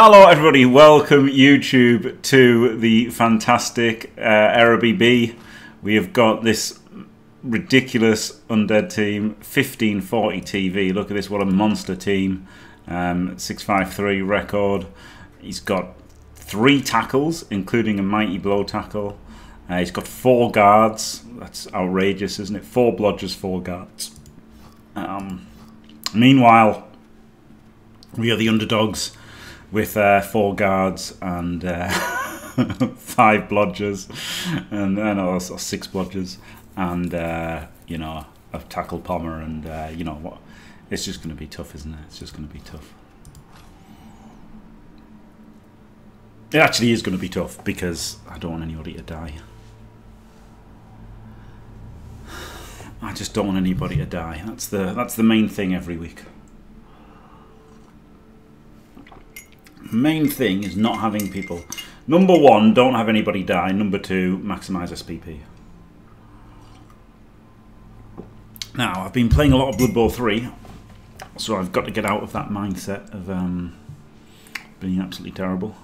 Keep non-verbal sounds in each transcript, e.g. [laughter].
Hello, everybody. Welcome, YouTube, to the fantastic uh, B. We have got this ridiculous undead team, 1540 TV. Look at this, what a monster team. Um, 653 record. He's got three tackles, including a mighty blow tackle. Uh, he's got four guards. That's outrageous, isn't it? Four blodgers, four guards. Um, meanwhile, we are the underdogs with uh, four guards and uh, [laughs] five blodgers, and uh, no, six blodgers, and uh, you know a tackle pommer, and uh, you know what? It's just going to be tough, isn't it? It's just going to be tough. It actually is going to be tough because I don't want anybody to die. I just don't want anybody to die. That's the that's the main thing every week. Main thing is not having people. Number one, don't have anybody die. Number two, maximize SPP. Now, I've been playing a lot of Blood Bowl 3, so I've got to get out of that mindset of um, being absolutely terrible.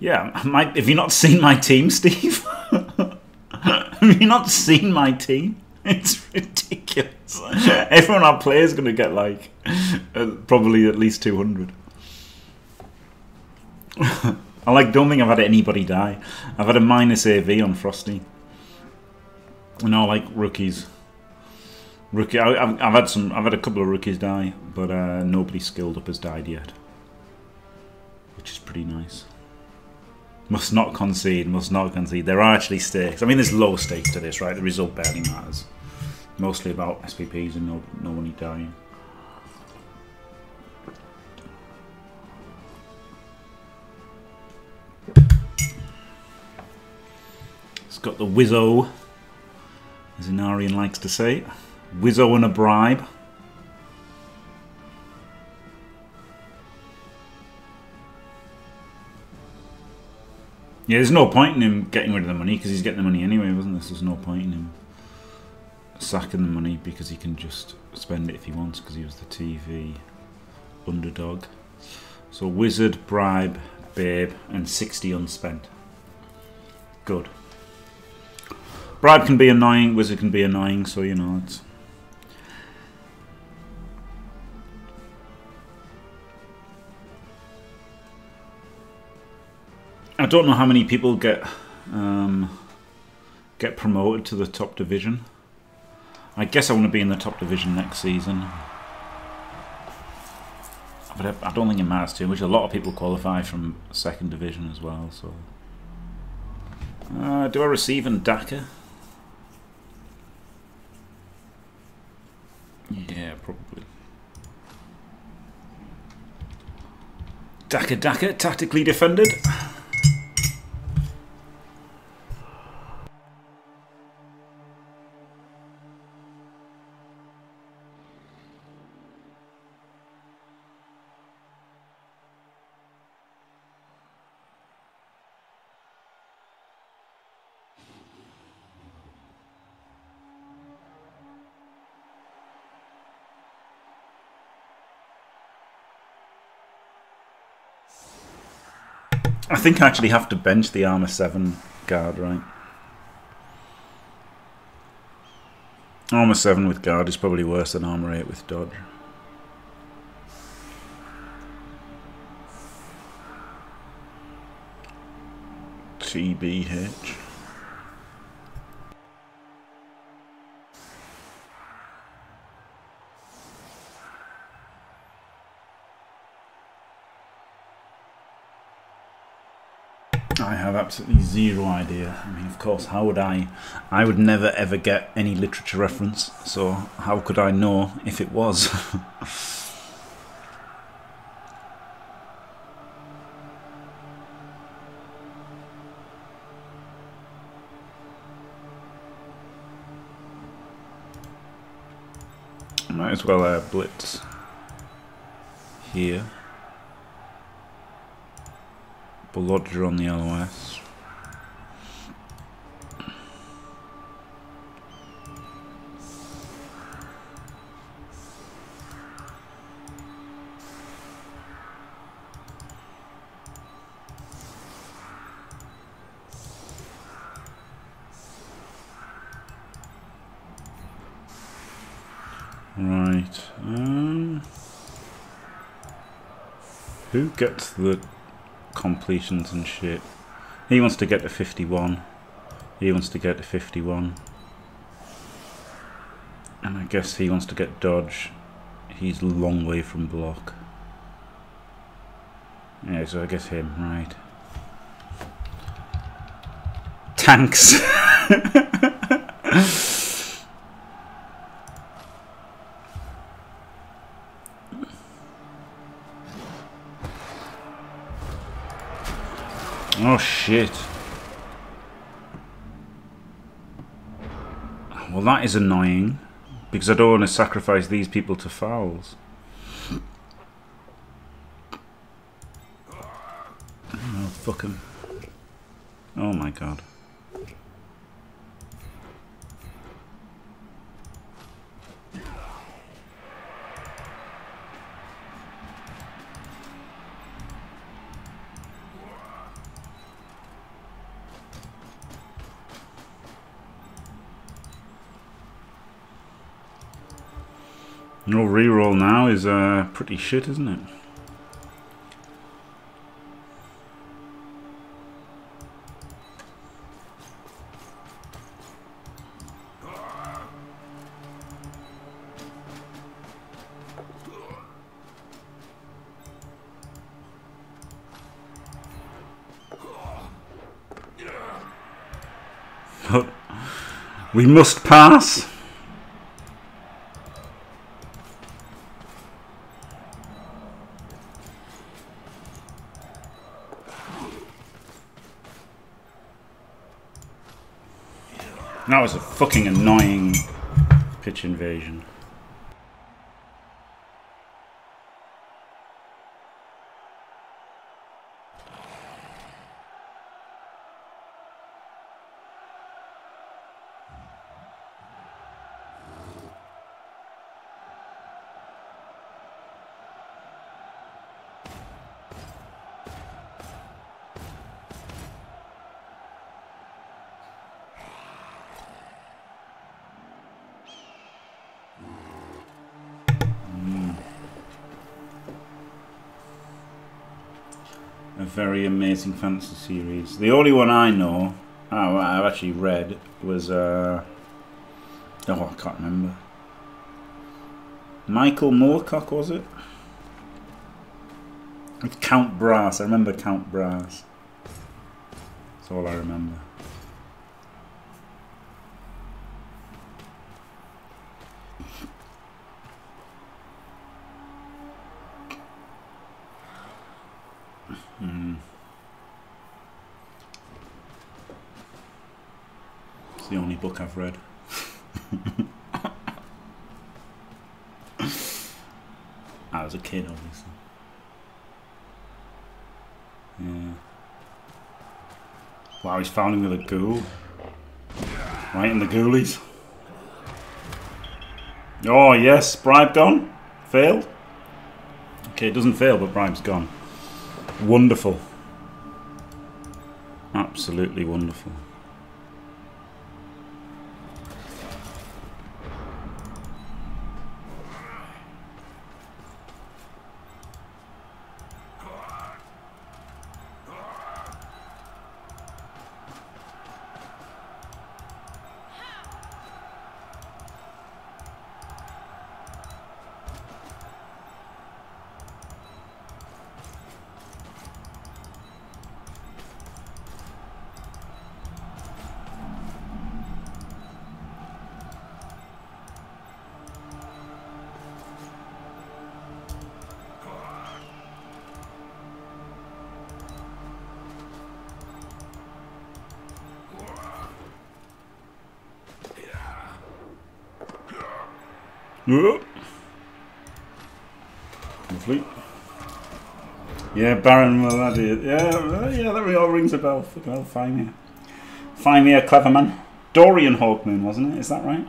Yeah, my, have you not seen my team, Steve? [laughs] have you not seen my team? It's ridiculous. Everyone I play is going to get like uh, probably at least 200. [laughs] I like don't think I've had anybody die. I've had a minus AV on Frosty. No, like rookies. Rookie. I, have I've had some. I've had a couple of rookies die, but uh, nobody skilled up has died yet, which is pretty nice. Must not concede. Must not concede. There are actually stakes. I mean, there's low stakes to this, right? The result barely matters. Mostly about SPPs and no nobody dying. Got the Wizzo, as Inarian likes to say. Wizzo and a bribe. Yeah, there's no point in him getting rid of the money because he's getting the money anyway, wasn't there? There's no point in him sacking the money because he can just spend it if he wants because he was the TV underdog. So Wizard, Bribe, Babe, and 60 unspent. Good. Bribe can be annoying, Wizard can be annoying, so you know it's. I don't know how many people get um, get promoted to the top division. I guess I want to be in the top division next season. But I don't think it matters too much. A lot of people qualify from second division as well. So, uh, do I receive in Dakar? Yeah, probably. Dakar, Dakar, tactically defended. Think I actually have to bench the armor 7 guard, right? Armor 7 with guard is probably worse than armor 8 with dodge. TBH. I have absolutely zero idea. I mean, of course, how would I? I would never ever get any literature reference, so how could I know if it was? [laughs] Might as well uh, blitz here. Blodger on the LOS. Right, um, who gets the completions and shit? He wants to get to 51. He wants to get to 51. And I guess he wants to get dodge. He's a long way from block. Yeah, so I guess him, right. Tanks. [laughs] oh shit. Well that is annoying. Because I don't want to sacrifice these people to fouls. Oh, fuck him. Oh my god. Your reroll now is uh, pretty shit, isn't it? [laughs] We must pass. Was a fucking annoying pitch invasion. A very amazing fantasy series. The only one I know, oh, I've actually read, was uh, oh, I can't remember. Michael Moorcock was it? With Count Brass. I remember Count Brass. That's all I remember. Hmm. It's the only book I've read. I was a kid, obviously. Yeah. Wow, he's found him with a ghoul. Right in the ghoulies. Oh, yes. Bribe gone. Failed. Okay, it doesn't fail, but bribe's gone. Wonderful. Absolutely wonderful. Lovely. Yeah, Baron Maladi. Yeah, yeah, that all rings a bell. Find me. Find me a clever man. Dorian Hawkmoon, wasn't it? Is that right?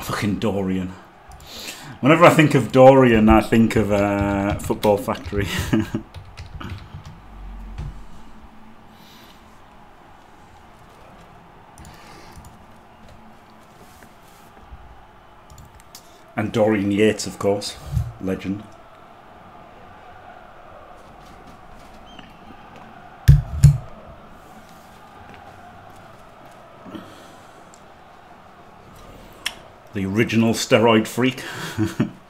Fucking Dorian. Whenever I think of Dorian, I think of uh, Football Factory. [laughs] Dorian Yates, of course. Legend. The original steroid freak. [laughs]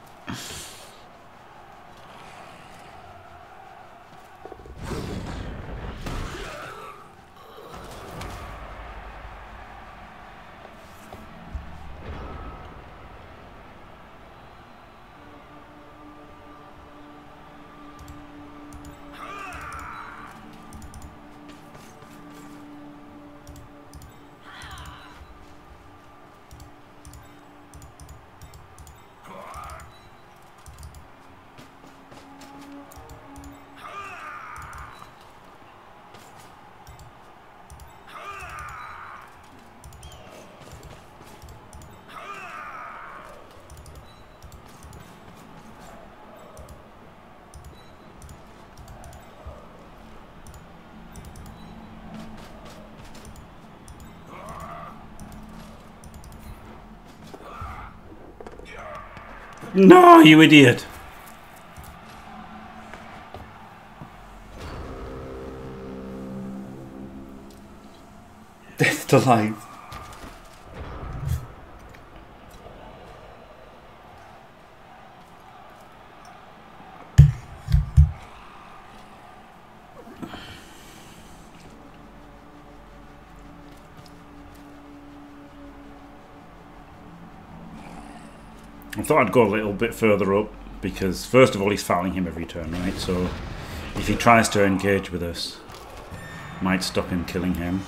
No, you idiot. [laughs] Death to life. I thought I'd go a little bit further up because first of all he's fouling him every turn, right? So if he tries to engage with us, might stop him killing him.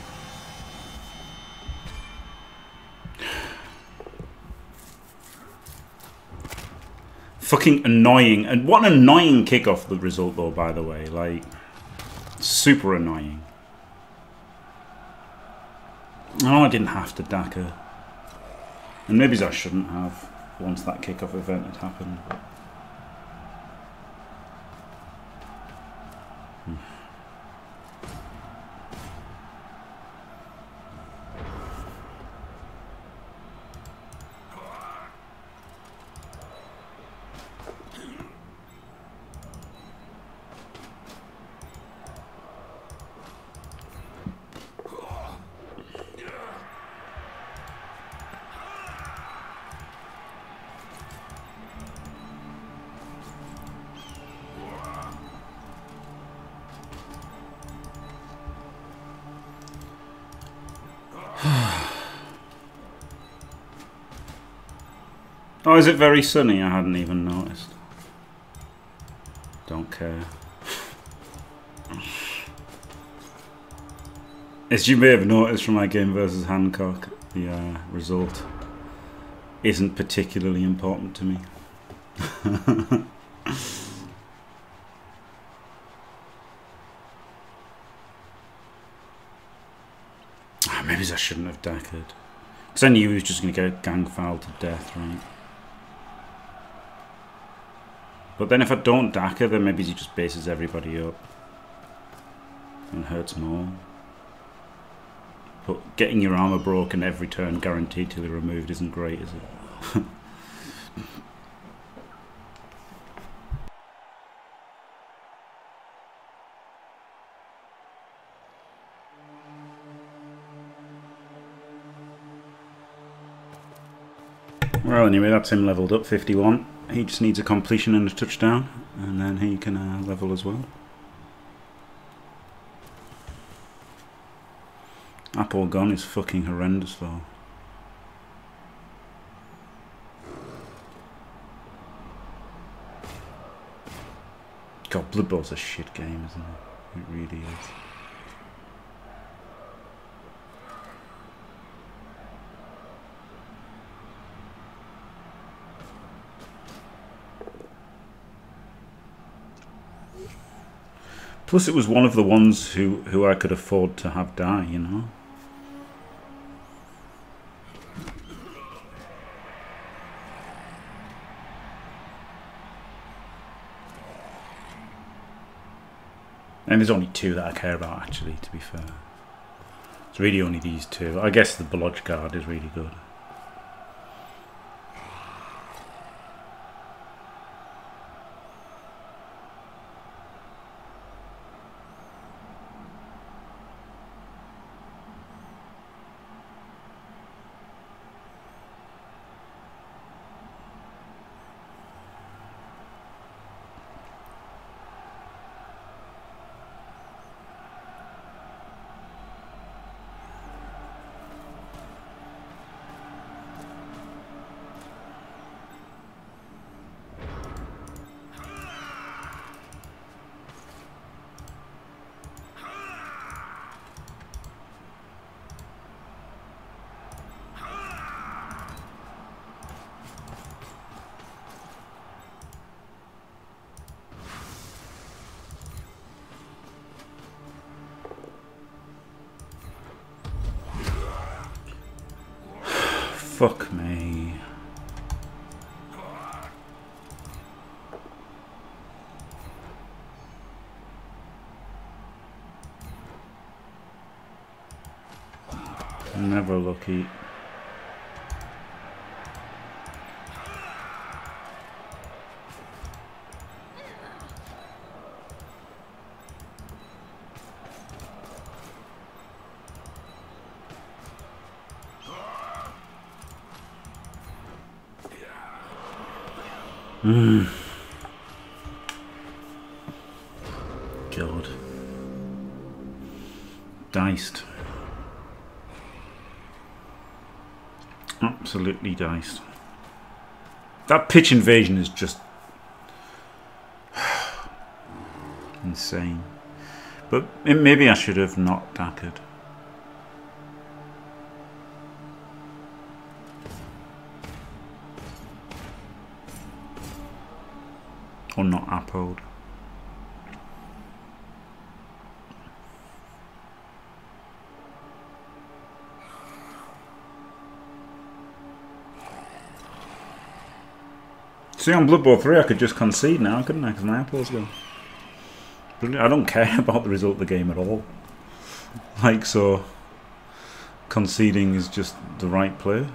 Fucking annoying. And what an annoying kickoff the result though, by the way. Like, super annoying. Oh, I didn't have to Daka. And maybe I shouldn't have once that kickoff event had happened. Oh, is it very sunny? I hadn't even noticed. Don't care. As you may have noticed from my game versus Hancock, the uh, result isn't particularly important to me. [laughs] Ah, maybe I shouldn't have Dackered. Because I knew he was just going to get gang fouled to death, right? But then if I don't Daka, then maybe he just bases everybody up. And hurts more. But getting your armor broken every turn guaranteed to be removed isn't great, is it? [laughs] well, anyway, that's him leveled up, 51 he just needs a completion and a touchdown, and then he can uh, level as well. Apple Gun is fucking horrendous though. God, Blood Bowl's a shit game, isn't it? It really is. Plus, it was one of the ones who, who I could afford to have die, you know? And there's only two that I care about, actually, to be fair. It's really only these two. I guess the Blodge Guard is really good. Fuck me. Never lucky. Mm. God. Diced. Absolutely diced. That pitch invasion is just [sighs] insane. But maybe I should have not dackered. Or not uphold. See, on Blood Bowl 3, I could just concede now, couldn't I? Because my apples go. I don't care [laughs] about the result of the game at all. Like, so... Conceding is just the right play.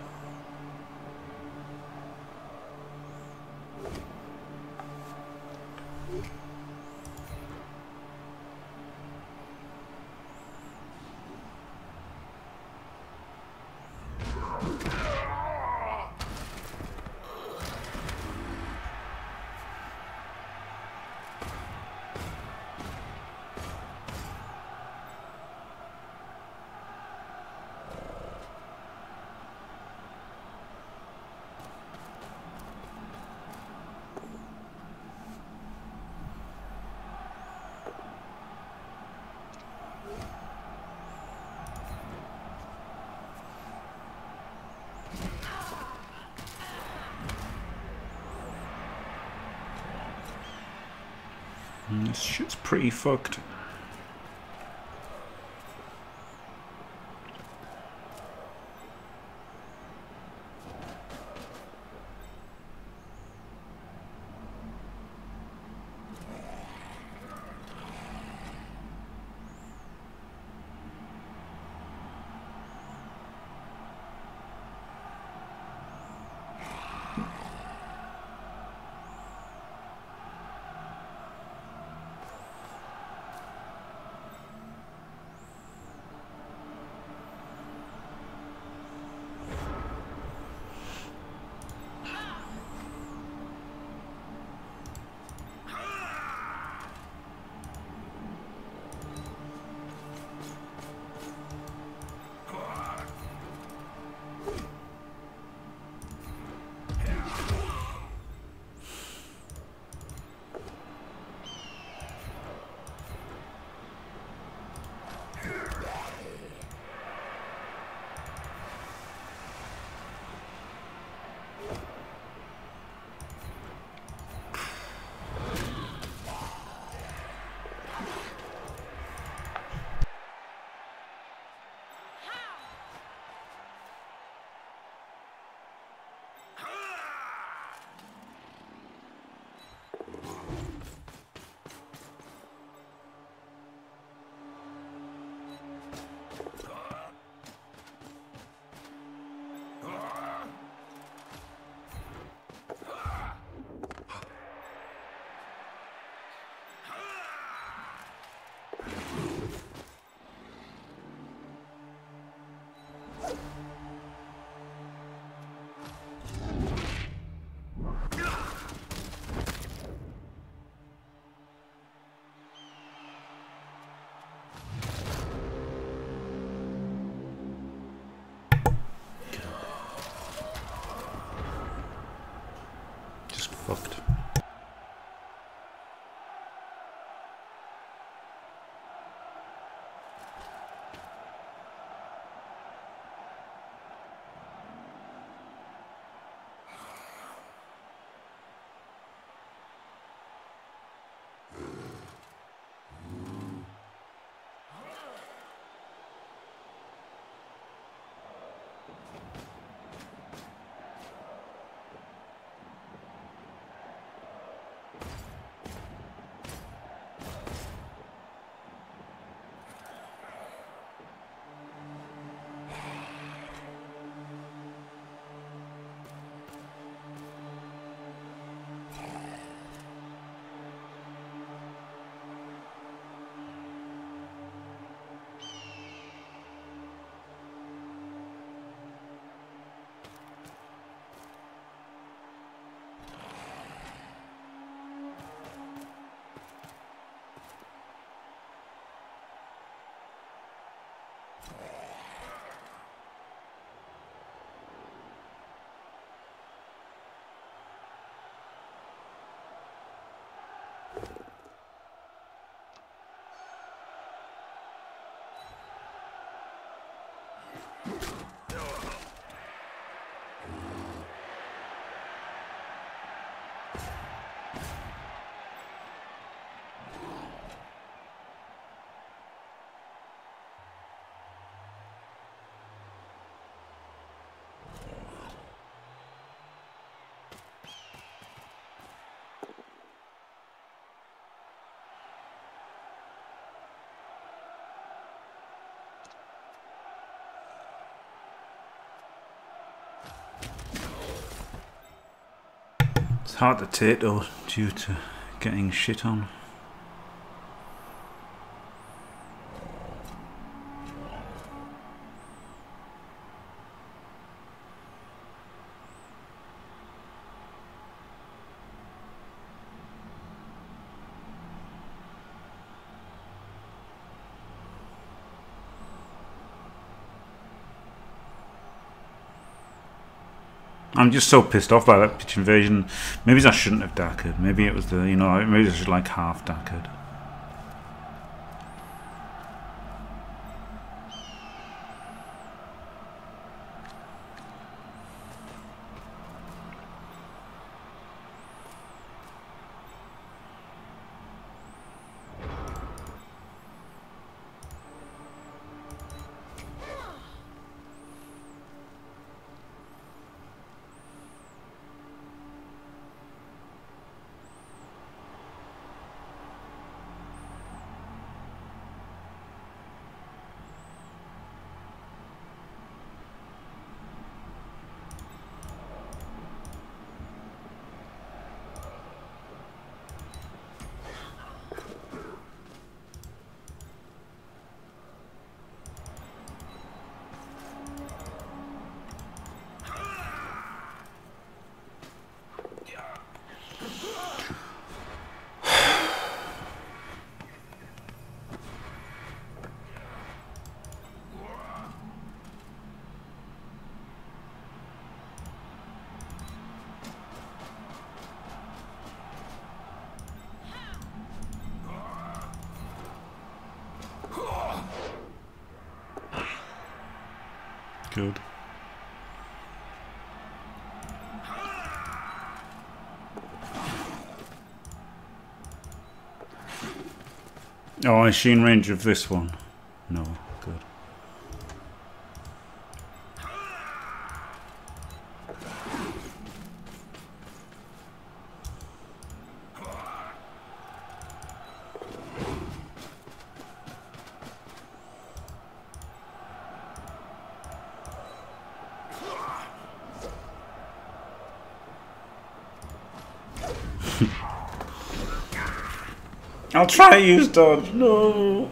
This shit's pretty fucked. Hard to take though due to getting shit on. I'm just so pissed off by that pitch invasion. Maybe I shouldn't have dackered. Maybe it was the, you know, maybe I should like half dackered. Good. Oh, she in range of this one? No. Good. I'll try to use dodge. No.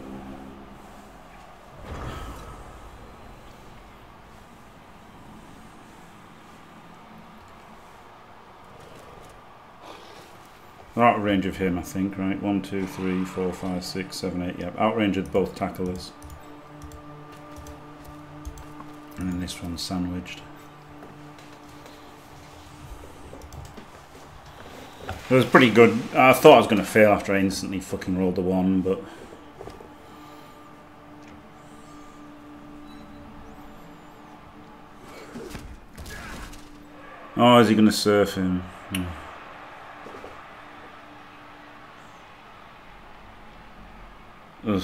out of range of him, I think, right? One, two, three, four, five, six, seven, eight. Yep, out range of both tacklers. And then this one's sandwiched. It was pretty good. I thought I was going to fail after I instantly fucking rolled the one, but... Oh, is he going to surf him? Oh. Ugh.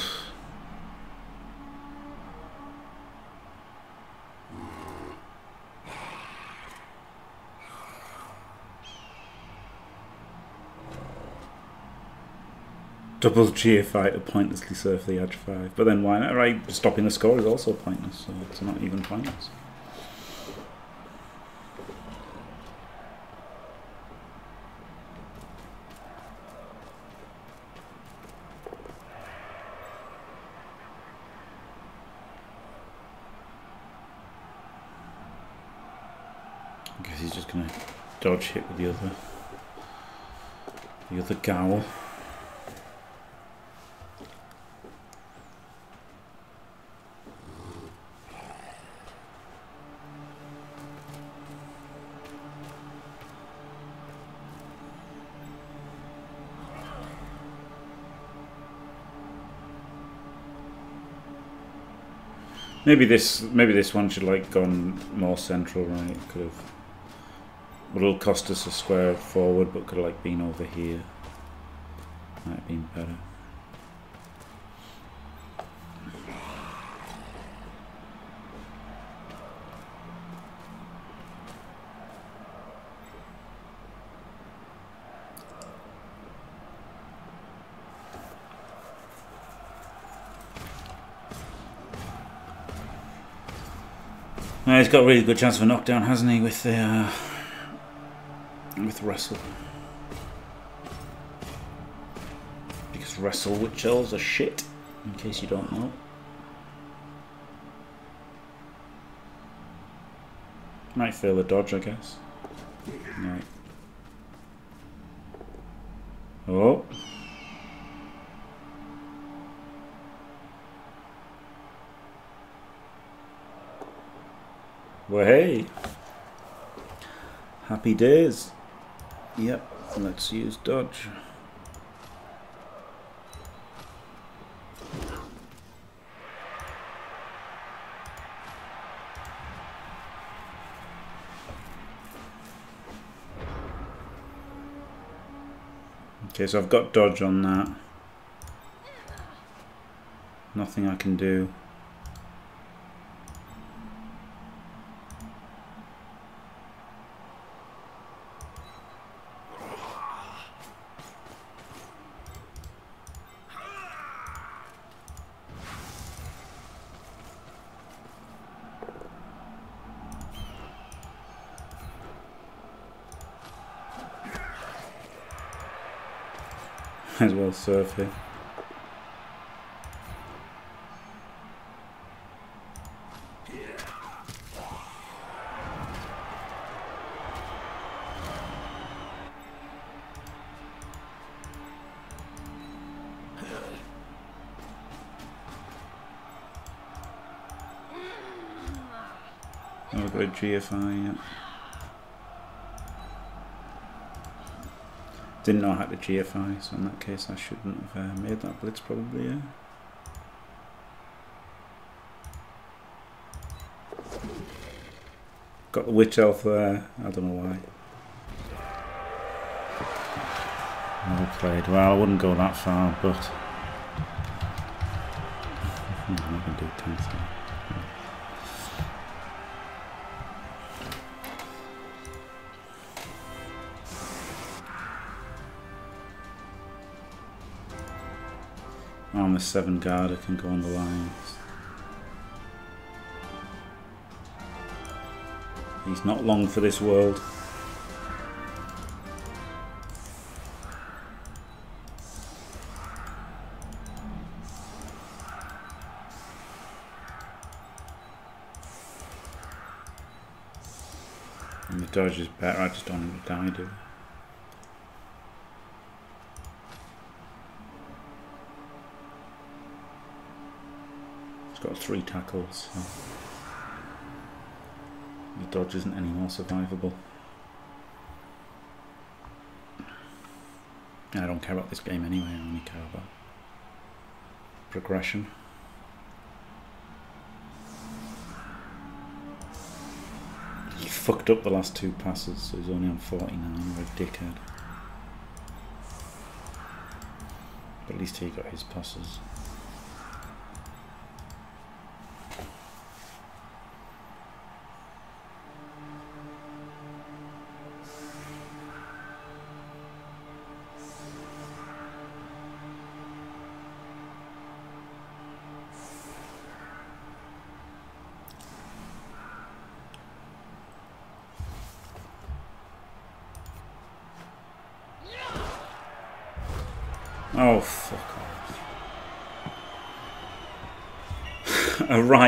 Double GA5 to pointlessly surf the edge 5. But then why not? Right, stopping the score is also pointless, so it's not even pointless. I guess he's just gonna dodge hit with the other the other ghoul. Maybe this maybe this one should like gone more central, right? Could have have cost us a square forward, but could have like been over here. Might have been better. he's got a really good chance of a knockdown, hasn't he? With the uh, with wrestle. Because wrestle witch elves are shit, in case you don't know. Might fail the dodge, I guess. Right. Oh. Well, hey. Happy days. Yep, let's use dodge. Okay, so I've got dodge on that. Nothing I can do. [laughs] Might as well surf here. GFI, yeah. Didn't know had to GFI, so in that case I shouldn't have uh, made that blitz probably, yeah. Got the witch elf there, I don't know why. Well played. Well, I wouldn't go that far, but... [laughs] I can do 10 7 Garda can go on the lines. He's not long for this world. And the dodge is better, I just don't want to die, do three tackles. So the dodge isn't any more survivable. I don't care about this game anyway, I only care about progression. He fucked up the last two passes, so he's only on 49, what a dickhead. But at least he got his passes.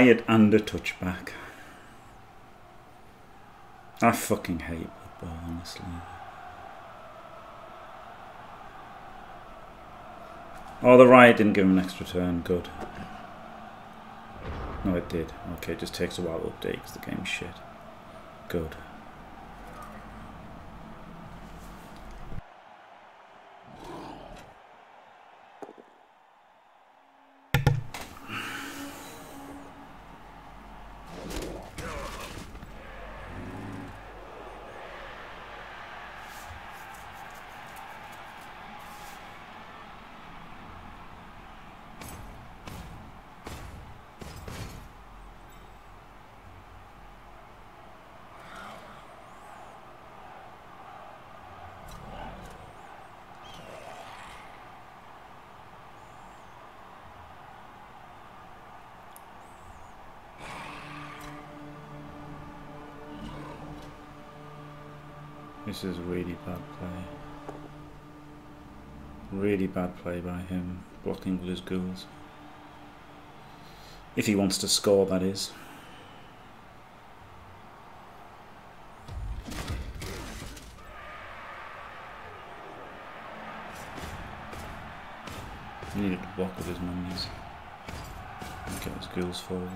Riot and a touchback. I fucking hate football, honestly. Oh, the riot didn't give him an extra turn. Good. No, it did. Okay, it just takes a while to update because the game's shit. Good. This is really bad play. Really bad play by him, blocking with his ghouls. If he wants to score, that is. He needed to block with his mummies. And get his ghouls forward.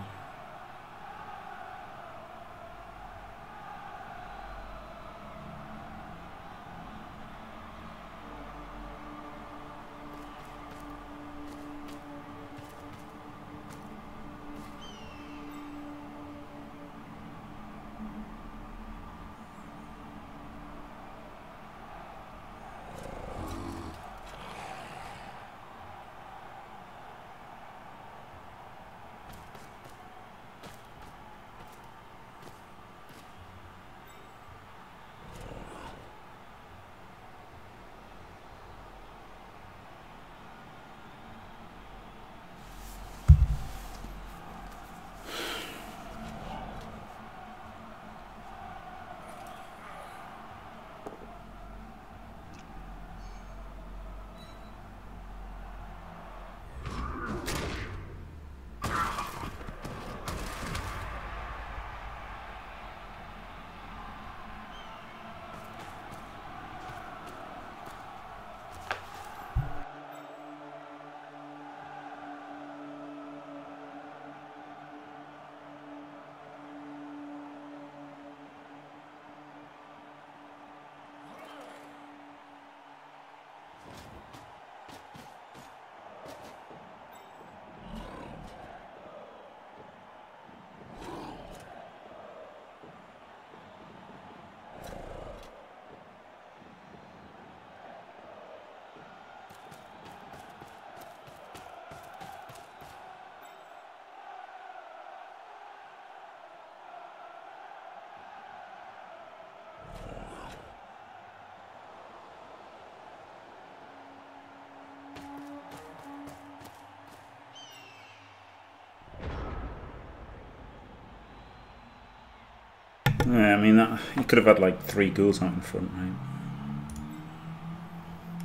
Yeah, I mean, that, he could have had like three ghouls out in front, right?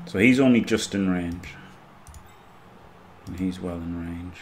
So he's only just in range. And he's well in range.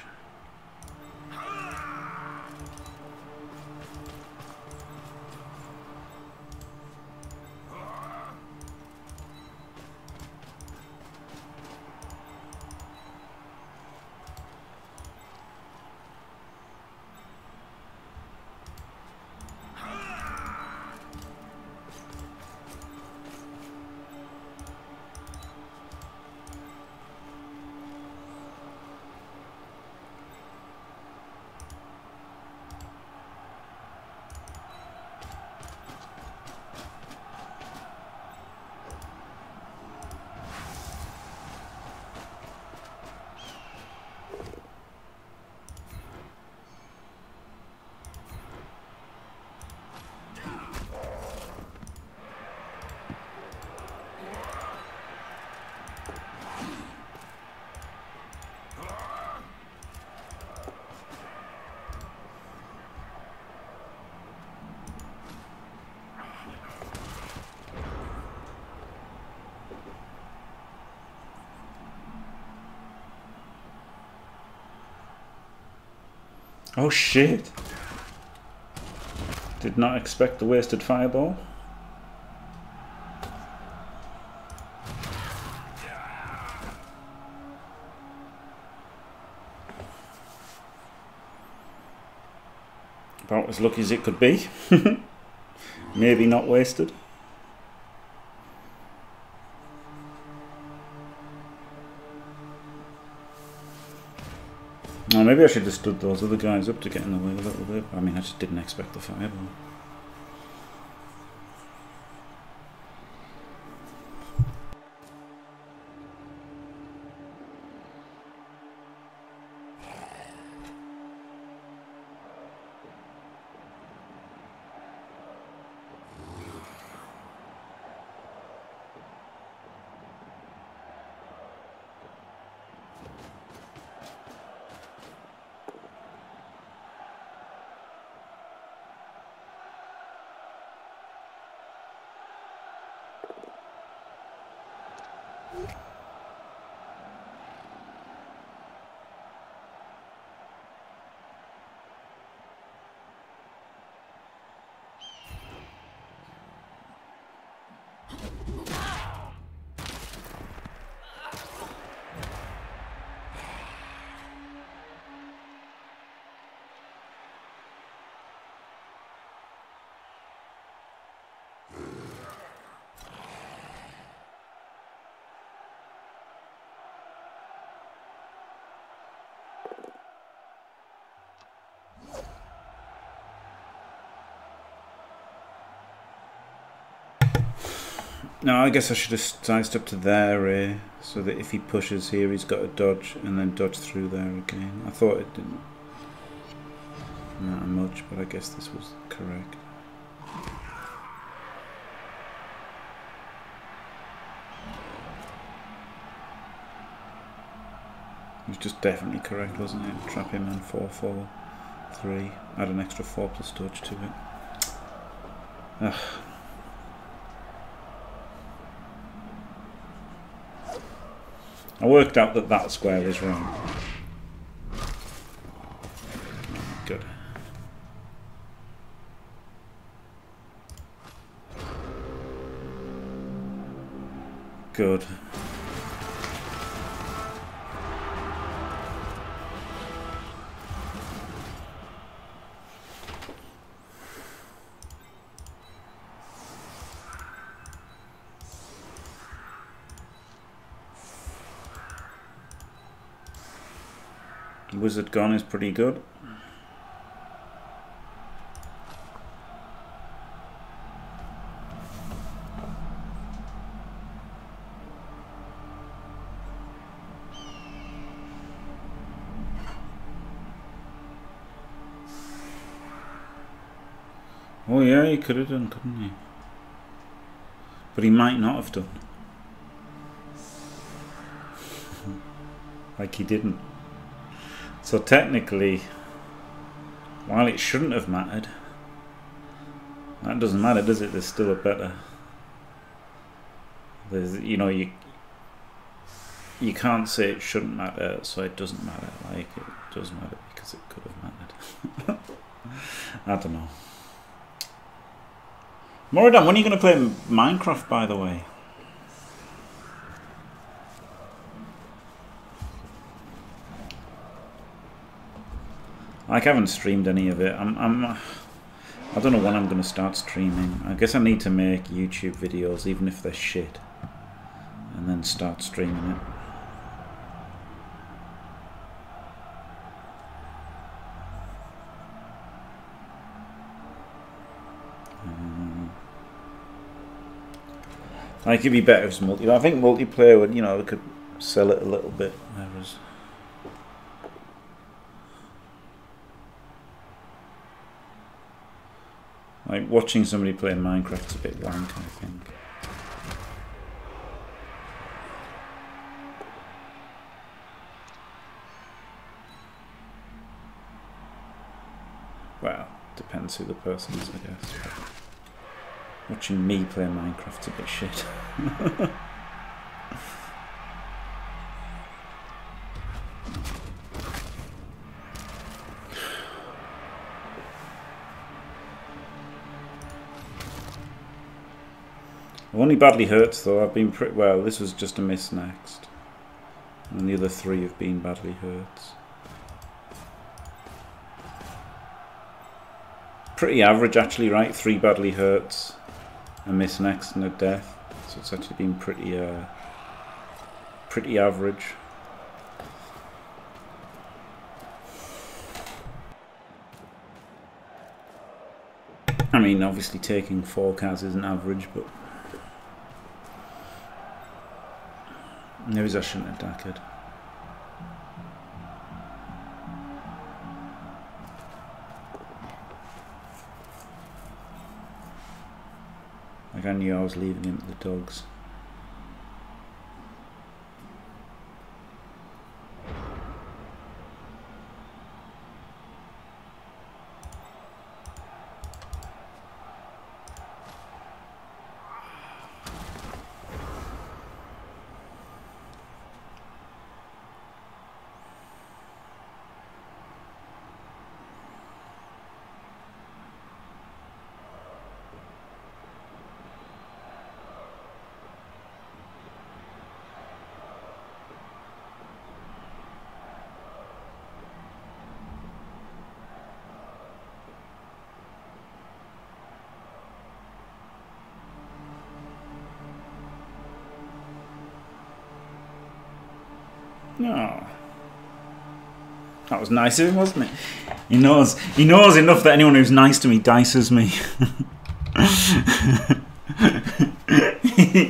Oh shit! Did not expect the wasted fireball. About as lucky as it could be. [laughs] Maybe not wasted. Maybe I should have stood those other guys up to get in the way a little bit. I mean, I just didn't expect the fireball. No, I guess I should have sized up to there uh, so that if he pushes here, he's got to dodge and then dodge through there again. I thought it didn't matter much, but I guess this was correct. It was just definitely correct, wasn't it? Trap him on 4 4 3. Add an extra 4 plus dodge to it. Ugh. I worked out that that square is wrong. Good. Good. Wizard Gone is pretty good. Oh yeah, he could have done, couldn't he? But he might not have done. [laughs] like he didn't. So technically, while it shouldn't have mattered, that doesn't matter, does it? There's still a better. There's, you know, you you can't say it shouldn't matter, so it doesn't matter. Like it does matter because it could have mattered. [laughs] I don't know. Moradam, when are you going to play Minecraft, by the way? Like I haven't streamed any of it. I'm, I'm I don't know when I'm going to start streaming. I guess I need to make YouTube videos, even if they're shit, and then start streaming it. Um, like it'd be better if it's multi. I think multiplayer would, you know, we could sell it a little bit. Like watching somebody play Minecraft's a bit wank, I think. Well, depends who the person is, I guess. Watching me play Minecraft's a bit shit. [laughs] I'm only badly hurt though. I've been pretty well. This was just a miss next. And the other three have been badly hurt. Pretty average actually, right? Three badly hurts, a miss next and a death. So it's actually been pretty uh, pretty average. I mean, obviously taking four cars isn't average, but Maybe I shouldn't have dackered. Like I knew I was leaving him at the dogs. No. That was nice of him, wasn't it? He knows. He knows enough that anyone who's nice to me dices me. [laughs]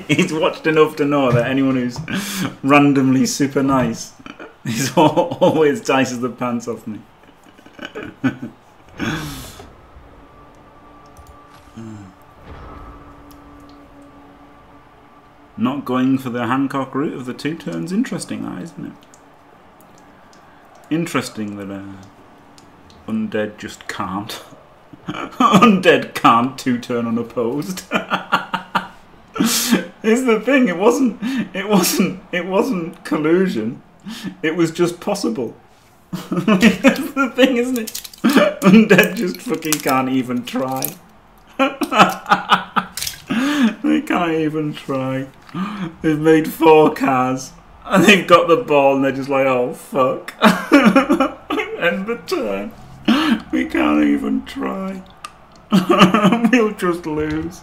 He's watched enough to know that anyone who's randomly super nice is [laughs] always dices the pants off me. [laughs] Not going for the Hancock route of the two turns. Interesting, isn't it? Interesting that uh, undead just can't. [laughs] undead can't two turn unopposed. [laughs] is the thing. It wasn't. It wasn't. It wasn't collusion. It was just possible. [laughs] That's the thing, isn't it? Undead just fucking can't even try. they can't even try. They've made four cars and they've got the ball and they're just like, oh fuck. [laughs] End the turn. We can't even try. [laughs] we'll just lose.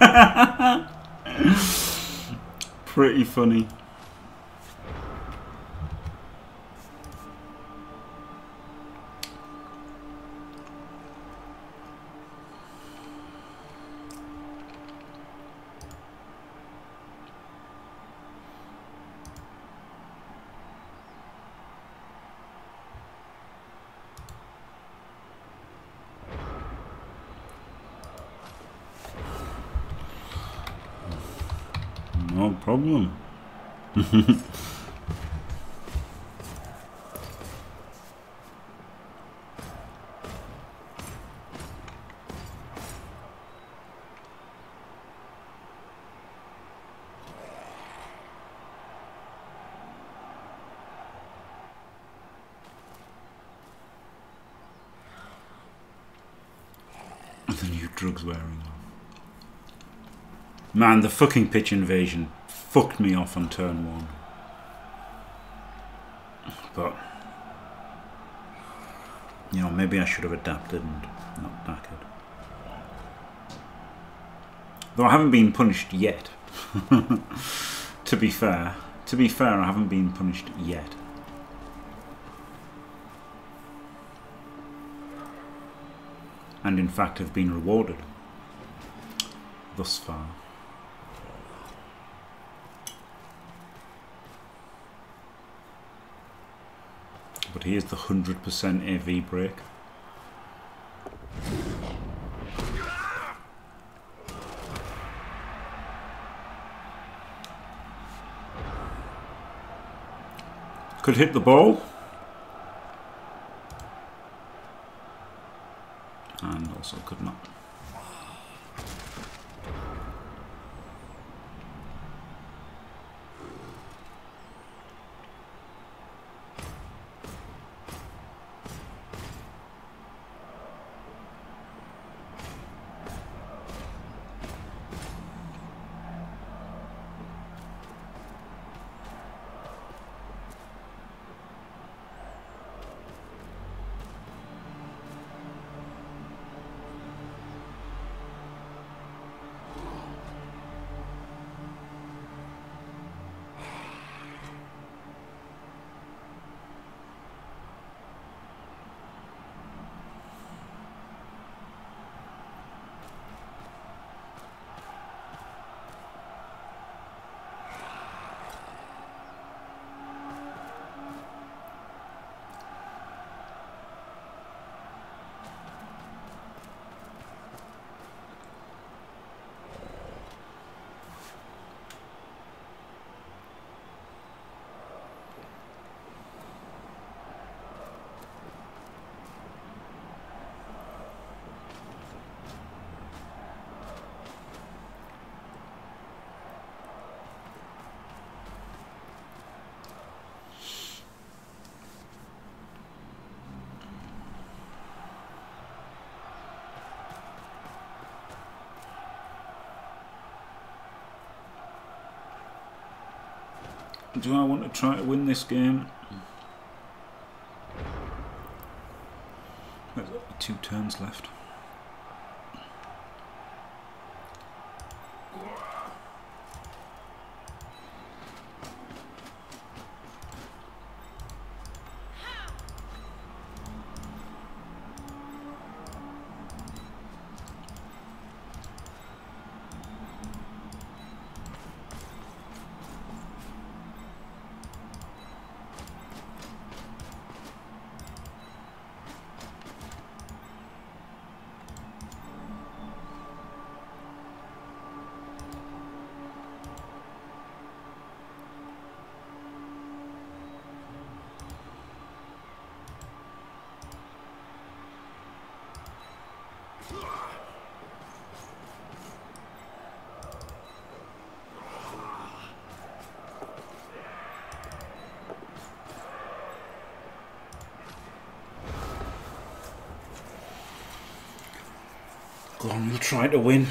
[laughs] Pretty funny. No problem. [laughs] the new drugs wearing off. Man, the fucking pitch invasion fucked me off on turn one. But, you know, maybe I should have adapted and not knackered. Though I haven't been punished yet. [laughs] to be fair. To be fair, I haven't been punished yet. And in fact have been rewarded. Thus far. Here's the 100% AV break. Could hit the ball. And also could not. Do I want to try to win this game? Two turns left. Glom will try to win.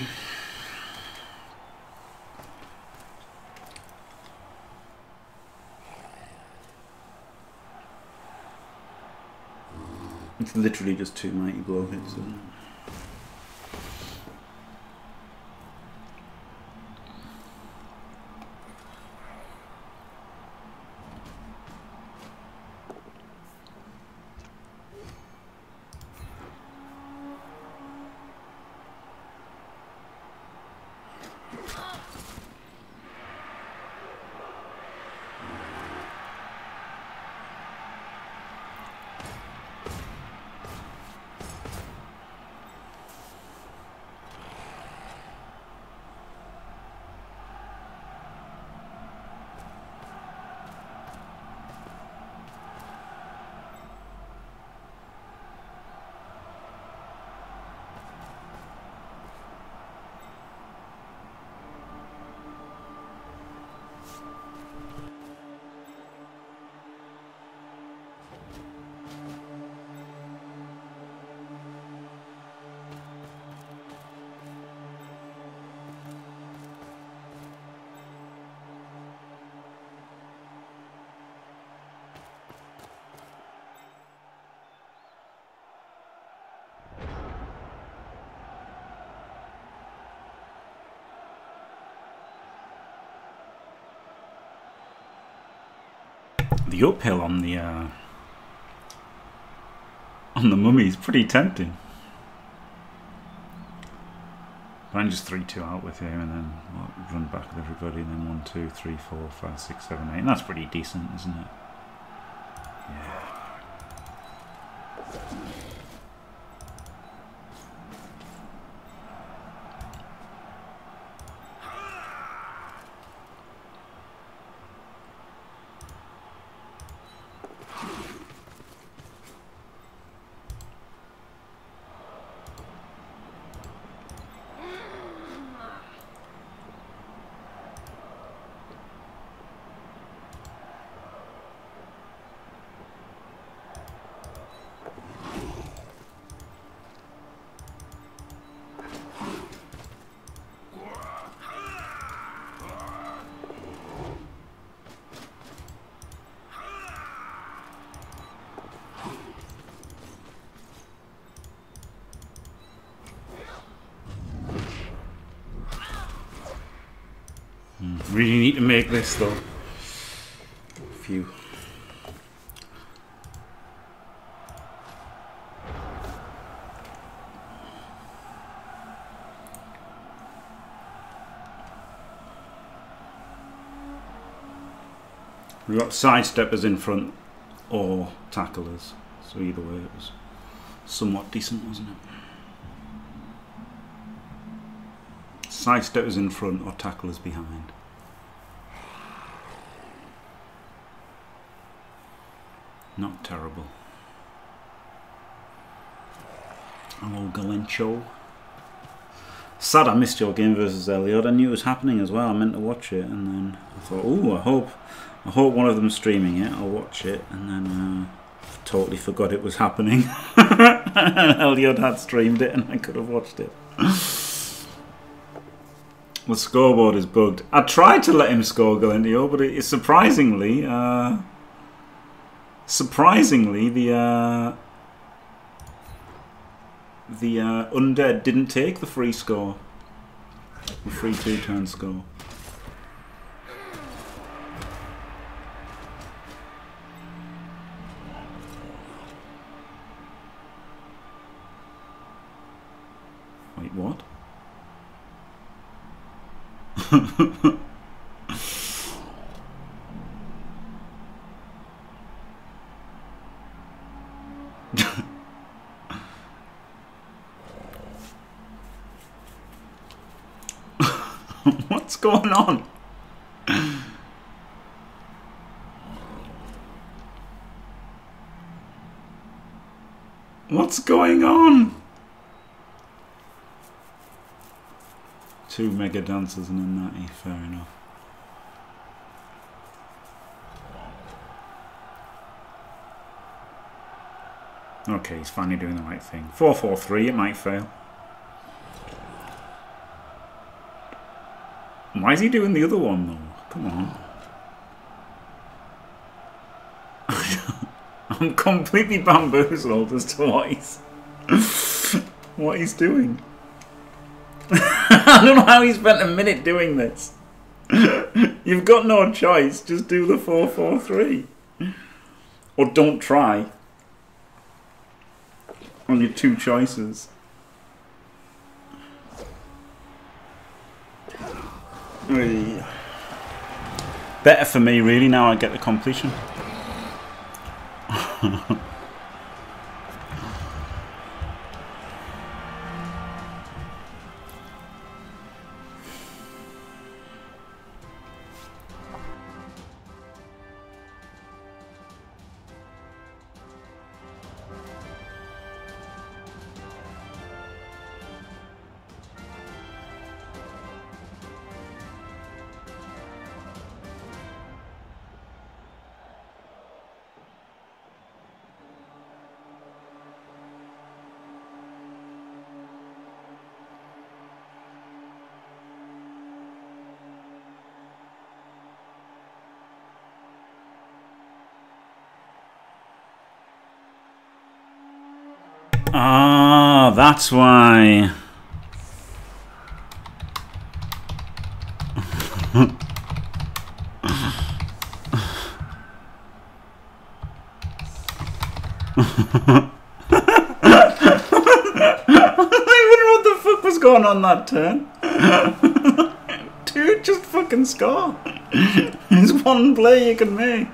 It's literally just two mighty blow hits, the uphill on the uh, on the mummy is pretty tempting. I'm just 3 2 out with him and then run back with everybody, and then 1 2 3 4 5 6 7 8. And that's pretty decent, isn't it? Yeah. Really need to make this though. Phew. We've got sidesteppers in front or tacklers. So either way it was somewhat decent, wasn't it? Sidesteppers in front or tacklers behind. Not terrible. Hello, Galencho. Sad I missed your game versus Elliot. I knew it was happening as well. I meant to watch it, and then I thought, oh, I hope, I hope one of them's streaming it. I'll watch it, and then uh, totally forgot it was happening. [laughs] Elliot had streamed it, and I could have watched it. the scoreboard is bugged. I tried to let him score Galentio, but it is surprisingly. Uh, surprisingly, the uh, the uh, undead didn't take the free score, the free two-turn score. Wait, what? [laughs] [laughs] What's going on? What's going on? Two mega dancers and a natty, fair enough. Okay, he's finally doing the right thing. 4-4-3, it might fail. Why is he doing the other one, though? Come on. [laughs] I'm completely bamboozled as to what he's, [laughs] what he's doing. [laughs] I don't know how he spent a minute doing this. You've got no choice. Just do the 4-4-3. Or don't try. Only two choices. Better for me, really, now I get the completion. [laughs] Ah, that's why. I wonder what the fuck was going on that turn? Dude, just fucking score. There's one play you can make.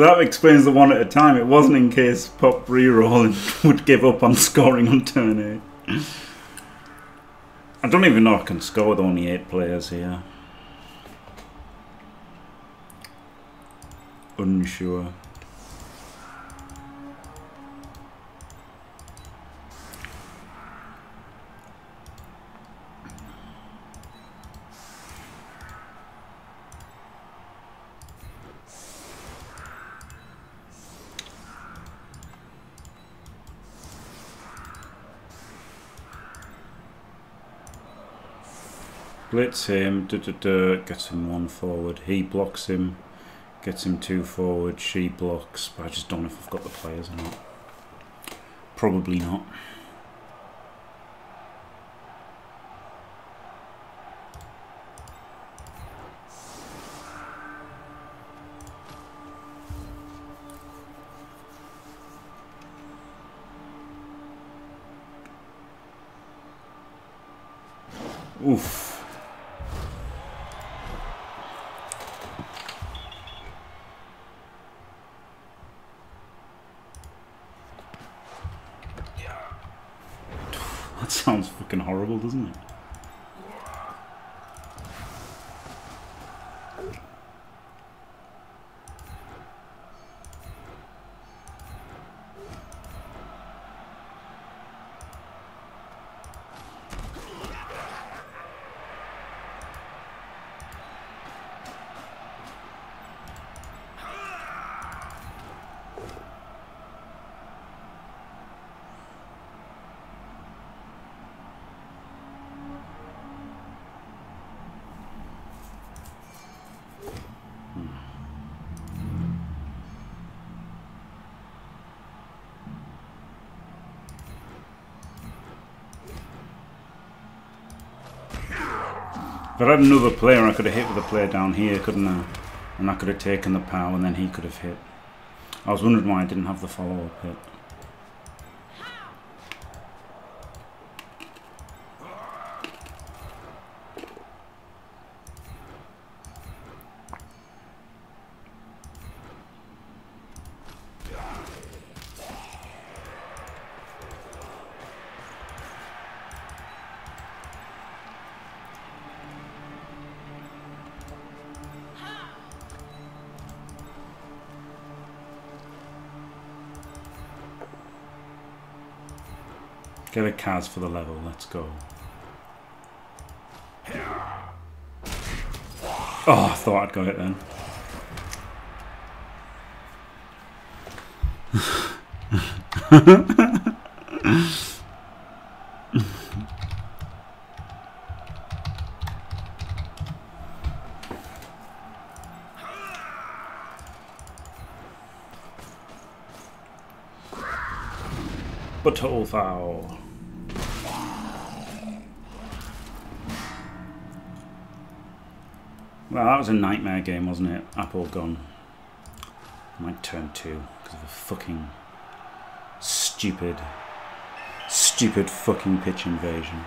So that explains the one at a time. It wasn't in case Pop reroll [laughs] would give up on scoring on turn 8. I don't even know I can score with only 8 players here. Unsure. Blitz him, duh, duh, duh, gets him one forward. He blocks him, gets him two forward. She blocks, but I just don't know if I've got the players or not. Probably not. Oof. Sounds fucking horrible, doesn't it? If I had another player, I could have hit with a player down here, couldn't I? And I could have taken the power, and then he could have hit. I was wondering why I didn't have the follow-up hit. Kaz for the level. Let's go. Oh, I thought I'd got it then. [laughs] Butterfowl. Well, that was a nightmare game, wasn't it? Apple gone. Might turn two because of a fucking stupid, stupid fucking pitch invasion.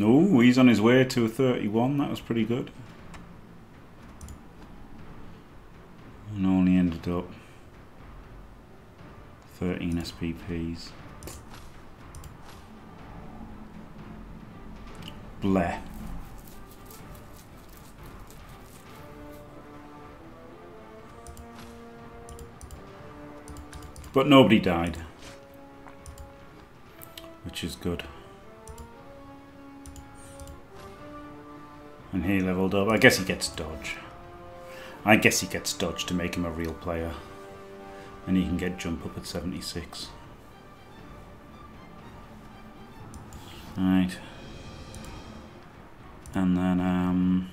Oh, he's on his way to a 31. That was pretty good. And only ended up 13 SPPs. Bleh. But nobody died. Which is good. And he leveled up. I guess he gets dodge. I guess he gets dodge to make him a real player and he can get jump up at 76. Right. And then um,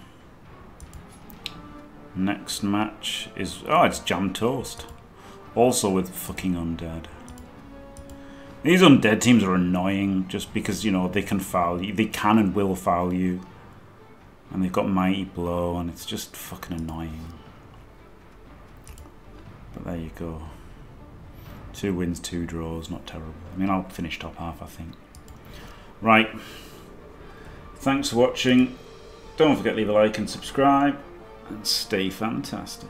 next match is oh it's Jam Toast. Also with fucking undead. These undead teams are annoying just because, you know, they can foul you. They can and will foul you. And they've got Mighty Blow and it's just fucking annoying. But there you go. Two wins, two draws, not terrible. I mean, I'll finish top half, I think. Right. Thanks for watching. Don't forget to leave a like and subscribe. And stay fantastic.